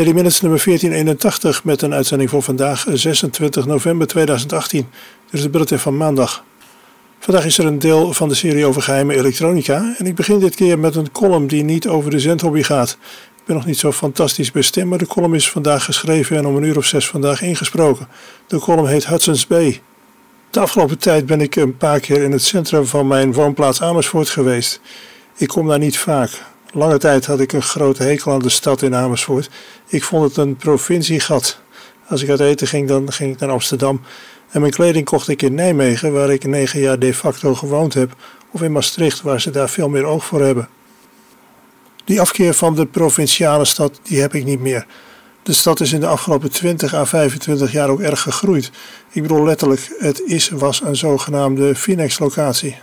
Daily Minutes nummer 1481 met een uitzending voor vandaag 26 november 2018. Dit is de bulletin van maandag. Vandaag is er een deel van de serie over geheime elektronica en ik begin dit keer met een column die niet over de zendhobby gaat. Ben nog niet zo fantastisch bestemd, maar de column is vandaag geschreven en om een uur of zes vandaag ingesproken. De column heet Hudson's Bay. De afgelopen tijd ben ik een paar keer in het centrum van mijn woonplaats Amersfoort geweest. Ik kom daar niet vaak. Lange tijd had ik een grote hekel aan de stad in Amersfoort. Ik vond het een provinciegat. Als ik uit eten ging, dan ging ik naar Amsterdam. En mijn kleding kocht ik in Nijmegen, waar ik negen jaar de facto gewoond heb, of in Maastricht, waar ze daar veel meer oog voor hebben. Die afkeer van de provinciale stad, die heb ik niet meer. De stad is in de afgelopen 20 à 25 jaar ook erg gegroeid. Ik bedoel letterlijk, het is, was een zogenaamde Finex-locatie.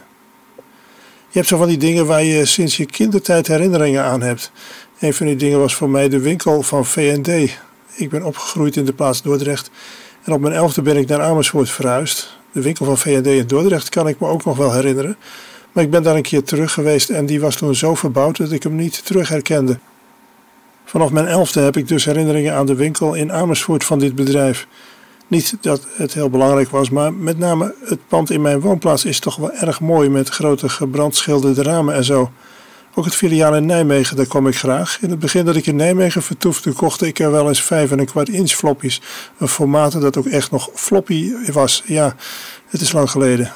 Je hebt zo van die dingen waar je sinds je kindertijd herinneringen aan hebt. Een van die dingen was voor mij de winkel van VND. Ik ben opgegroeid in de plaats Dordrecht en op mijn elfde ben ik naar Amersfoort verhuisd. De winkel van VND in Dordrecht kan ik me ook nog wel herinneren. Maar ik ben daar een keer terug geweest en die was toen zo verbouwd dat ik hem niet terug herkende. Vanaf mijn elfde heb ik dus herinneringen aan de winkel in Amersfoort van dit bedrijf. Niet dat het heel belangrijk was, maar met name het pand in mijn woonplaats is toch wel erg mooi met grote gebrandschilderde ramen en zo. Ook het filiaal in Nijmegen, daar kom ik graag. In het begin dat ik in Nijmegen vertoefde, kocht ik er wel eens vijf en een kwart inch floppies. Een formaat dat ook echt nog floppy was. Ja, het is lang geleden.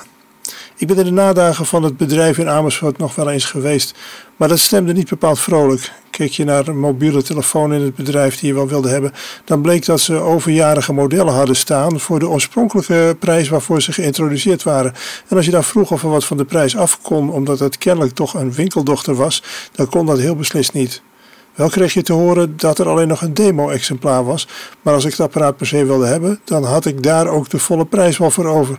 Ik ben in de nadagen van het bedrijf in Amersfoort nog wel eens geweest, maar dat stemde niet bepaald vrolijk. Keek je naar een mobiele telefoon in het bedrijf die je wel wilde hebben, dan bleek dat ze overjarige modellen hadden staan voor de oorspronkelijke prijs waarvoor ze geïntroduceerd waren. En als je dan vroeg of er wat van de prijs af kon, omdat het kennelijk toch een winkeldochter was, dan kon dat heel beslist niet. Wel kreeg je te horen dat er alleen nog een demo-exemplaar was, maar als ik het apparaat per se wilde hebben, dan had ik daar ook de volle prijs wel voor over.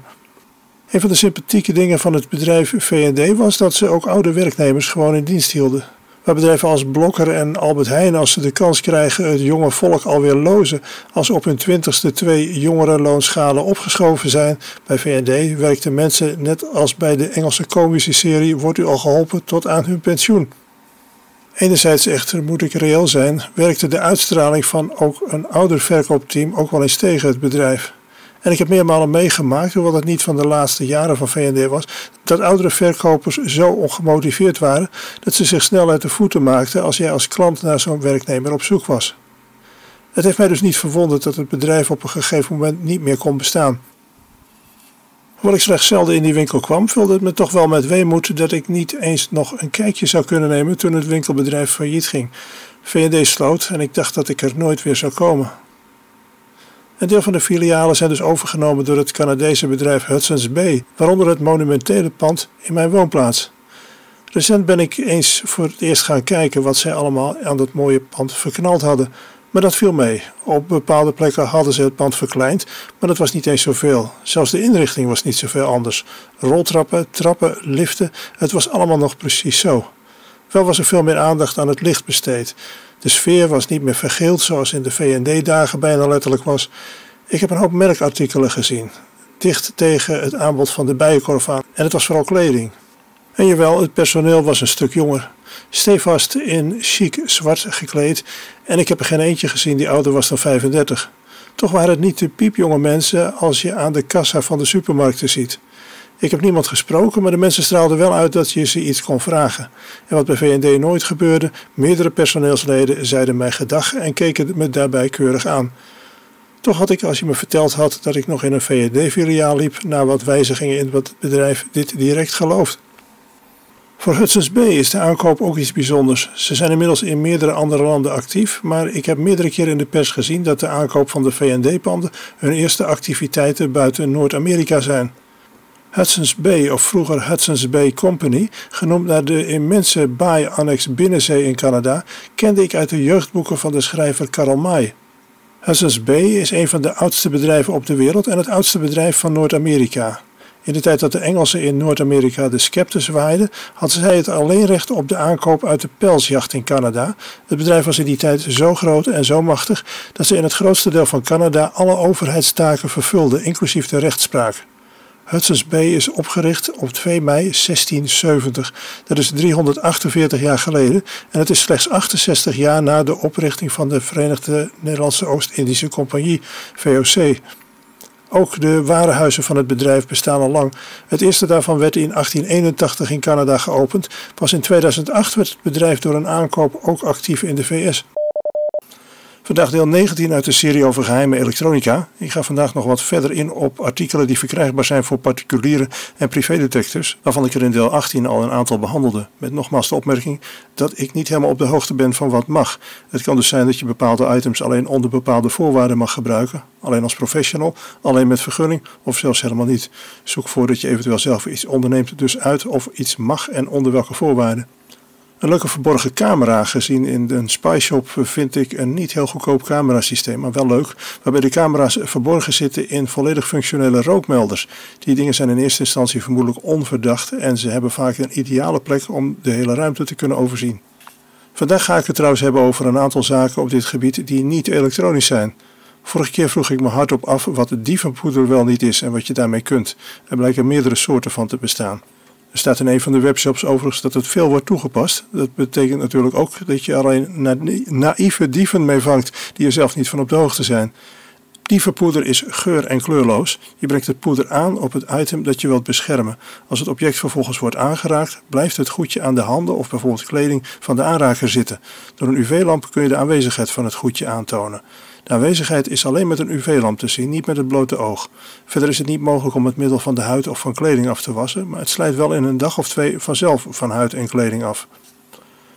Een van de sympathieke dingen van het bedrijf VND was dat ze ook oude werknemers gewoon in dienst hielden. Waar bedrijven als Blokker en Albert Heijn, als ze de kans krijgen het jonge volk alweer lozen, als op hun twintigste twee jongerenloonschalen opgeschoven zijn, bij VND werkten mensen net als bij de Engelse komische serie Wordt u al geholpen tot aan hun pensioen. Enerzijds echter, moet ik reëel zijn, werkte de uitstraling van ook een ouder verkoopteam ook wel eens tegen het bedrijf. En ik heb meermalen meegemaakt, hoewel dat niet van de laatste jaren van VND was, dat oudere verkopers zo ongemotiveerd waren dat ze zich snel uit de voeten maakten als jij als klant naar zo'n werknemer op zoek was. Het heeft mij dus niet verwonderd dat het bedrijf op een gegeven moment niet meer kon bestaan. Hoewel ik slechts zelden in die winkel kwam, vulde het me toch wel met weemoed dat ik niet eens nog een kijkje zou kunnen nemen toen het winkelbedrijf failliet ging. VND sloot en ik dacht dat ik er nooit weer zou komen. Een deel van de filialen zijn dus overgenomen door het Canadese bedrijf Hudson's Bay, waaronder het monumentele pand in mijn woonplaats. Recent ben ik eens voor het eerst gaan kijken wat zij allemaal aan dat mooie pand verknald hadden. Maar dat viel mee. Op bepaalde plekken hadden ze het pand verkleind, maar dat was niet eens zoveel. Zelfs de inrichting was niet zoveel anders. Roltrappen, trappen, liften, het was allemaal nog precies zo. Wel was er veel meer aandacht aan het licht besteed. De sfeer was niet meer vergeeld zoals in de VND-dagen bijna letterlijk was. Ik heb een hoop merkartikelen gezien, dicht tegen het aanbod van de bijenkorf aan. En het was vooral kleding. En jawel, het personeel was een stuk jonger. Stevast in chic zwart gekleed en ik heb er geen eentje gezien die ouder was dan 35. Toch waren het niet de piepjonge mensen als je aan de kassa van de supermarkten ziet. Ik heb niemand gesproken, maar de mensen straalden wel uit dat je ze iets kon vragen. En wat bij VND nooit gebeurde, meerdere personeelsleden zeiden mij gedag en keken me daarbij keurig aan. Toch had ik, als je me verteld had dat ik nog in een VND-filiaal liep, na wat wijzigingen in het bedrijf, dit direct geloofd. Voor Hudson's Bay is de aankoop ook iets bijzonders. Ze zijn inmiddels in meerdere andere landen actief, maar ik heb meerdere keren in de pers gezien dat de aankoop van de VND-panden hun eerste activiteiten buiten Noord-Amerika zijn. Hudson's Bay, of vroeger Hudson's Bay Company, genoemd naar de immense baai-annex Binnenzee in Canada, kende ik uit de jeugdboeken van de schrijver Karl May. Hudson's Bay is een van de oudste bedrijven op de wereld en het oudste bedrijf van Noord-Amerika. In de tijd dat de Engelsen in Noord-Amerika de scepters waaiden, hadden zij het alleenrecht op de aankoop uit de pelsjacht in Canada. Het bedrijf was in die tijd zo groot en zo machtig dat ze in het grootste deel van Canada alle overheidstaken vervulden, inclusief de rechtspraak. Hudson's Bay is opgericht op 2 mei 1670. Dat is 348 jaar geleden en het is slechts 68 jaar na de oprichting van de Verenigde Nederlandse Oost-Indische Compagnie, VOC. Ook de warenhuizen van het bedrijf bestaan al lang. Het eerste daarvan werd in 1881 in Canada geopend. Pas in 2008 werd het bedrijf door een aankoop ook actief in de VS. Vandaag deel 19 uit de serie over geheime elektronica. Ik ga vandaag nog wat verder in op artikelen die verkrijgbaar zijn voor particuliere en privédetectors, waarvan ik er in deel 18 al een aantal behandelde. Met nogmaals de opmerking dat ik niet helemaal op de hoogte ben van wat mag. Het kan dus zijn dat je bepaalde items alleen onder bepaalde voorwaarden mag gebruiken, alleen als professional, alleen met vergunning of zelfs helemaal niet. Zoek voordat je eventueel zelf iets onderneemt dus uit of iets mag en onder welke voorwaarden. Een leuke verborgen camera. Gezien in een spyshop vind ik een niet heel goedkoop camerasysteem, maar wel leuk. Waarbij de camera's verborgen zitten in volledig functionele rookmelders. Die dingen zijn in eerste instantie vermoedelijk onverdacht en ze hebben vaak een ideale plek om de hele ruimte te kunnen overzien. Vandaag ga ik het trouwens hebben over een aantal zaken op dit gebied die niet elektronisch zijn. Vorige keer vroeg ik me hardop af wat dievenpoeder wel niet is en wat je daarmee kunt. Er blijken meerdere soorten van te bestaan. Er staat in een van de webshops overigens dat het veel wordt toegepast. Dat betekent natuurlijk ook dat je alleen naïeve dieven mee vangt die er zelf niet van op de hoogte zijn. Dievenpoeder is geur- en kleurloos. Je brengt het poeder aan op het item dat je wilt beschermen. Als het object vervolgens wordt aangeraakt, blijft het goedje aan de handen of bijvoorbeeld kleding van de aanraker zitten. Door een UV-lamp kun je de aanwezigheid van het goedje aantonen. De aanwezigheid is alleen met een UV-lamp te zien, niet met het blote oog. Verder is het niet mogelijk om het middel van de huid of van kleding af te wassen, maar het slijt wel in een dag of twee vanzelf van huid en kleding af.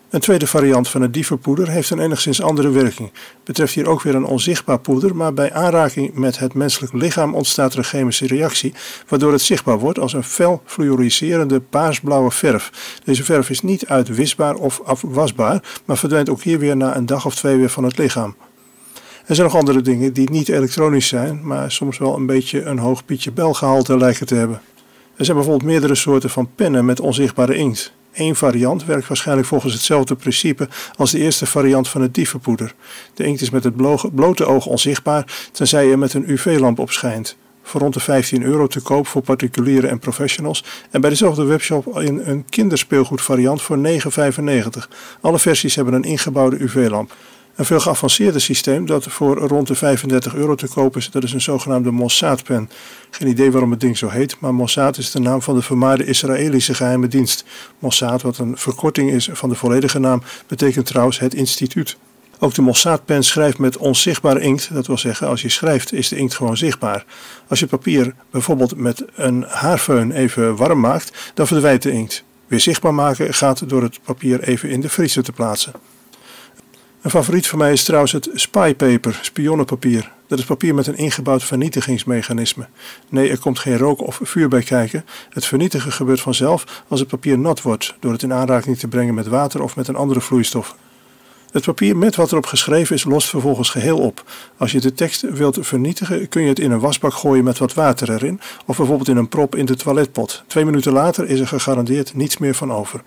Een tweede variant van het dievenpoeder heeft een enigszins andere werking. Betreft hier ook weer een onzichtbaar poeder, maar bij aanraking met het menselijk lichaam ontstaat er een chemische reactie, waardoor het zichtbaar wordt als een fel fluoriserende paarsblauwe verf. Deze verf is niet uitwisbaar of afwasbaar, maar verdwijnt ook hier weer na een dag of twee weer van het lichaam. Er zijn nog andere dingen die niet elektronisch zijn, maar soms wel een beetje een hoog Pietje Belgehalte lijken te hebben. Er zijn bijvoorbeeld meerdere soorten van pennen met onzichtbare inkt. Eén variant werkt waarschijnlijk volgens hetzelfde principe als de eerste variant van het dievenpoeder. De inkt is met het blote oog onzichtbaar, tenzij je met een UV-lamp op schijnt. Voor rond de 15 euro te koop voor particulieren en professionals. En bij dezelfde webshop in een kinderspeelgoedvariant voor 9,95. Alle versies hebben een ingebouwde UV-lamp. Een veel geavanceerder systeem dat voor rond de 35 euro te koop is, dat is een zogenaamde Mossad-pen. Geen idee waarom het ding zo heet, maar Mossad is de naam van de vermaarde Israëlische geheime dienst. Mossad, wat een verkorting is van de volledige naam, betekent trouwens het instituut. Ook de Mossad-pen schrijft met onzichtbare inkt, dat wil zeggen als je schrijft is de inkt gewoon zichtbaar. Als je papier bijvoorbeeld met een haarfeun even warm maakt, dan verdwijnt de inkt. Weer zichtbaar maken gaat door het papier even in de vriezer te plaatsen. Een favoriet van mij is trouwens het spypaper, spionnenpapier. Dat is papier met een ingebouwd vernietigingsmechanisme. Nee, er komt geen rook of vuur bij kijken. Het vernietigen gebeurt vanzelf als het papier nat wordt, door het in aanraking te brengen met water of met een andere vloeistof. Het papier met wat erop geschreven is lost vervolgens geheel op. Als je de tekst wilt vernietigen, kun je het in een wasbak gooien met wat water erin, of bijvoorbeeld in een prop in de toiletpot. Twee minuten later is er gegarandeerd niets meer van over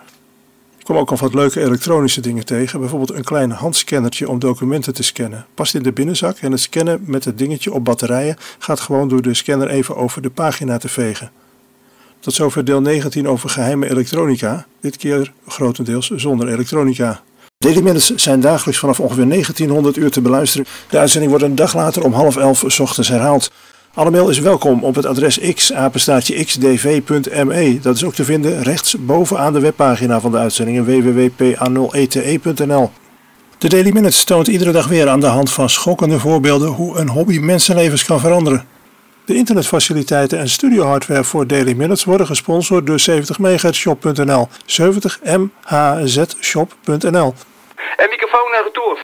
kom ook al wat leuke elektronische dingen tegen. Bijvoorbeeld een klein handscannertje om documenten te scannen. Past in de binnenzak en het scannen met het dingetje op batterijen gaat gewoon door de scanner even over de pagina te vegen. Tot zover deel 19 over geheime elektronica. Dit keer grotendeels zonder elektronica. Daily zijn dagelijks vanaf ongeveer 1900 uur te beluisteren. De uitzending wordt een dag later om half elf ochtends herhaald. Alle mail is welkom op het adres x xdv.me. Dat is ook te vinden rechts bovenaan de webpagina van de uitzendingen www.pa0ete.nl. De Daily Minutes toont iedere dag weer aan de hand van schokkende voorbeelden hoe een hobby mensenlevens kan veranderen. De internetfaciliteiten en studiohardware voor Daily Minutes worden gesponsord door 70mhzshop.nl. 70mhzshop.nl. En microfoon naar retour.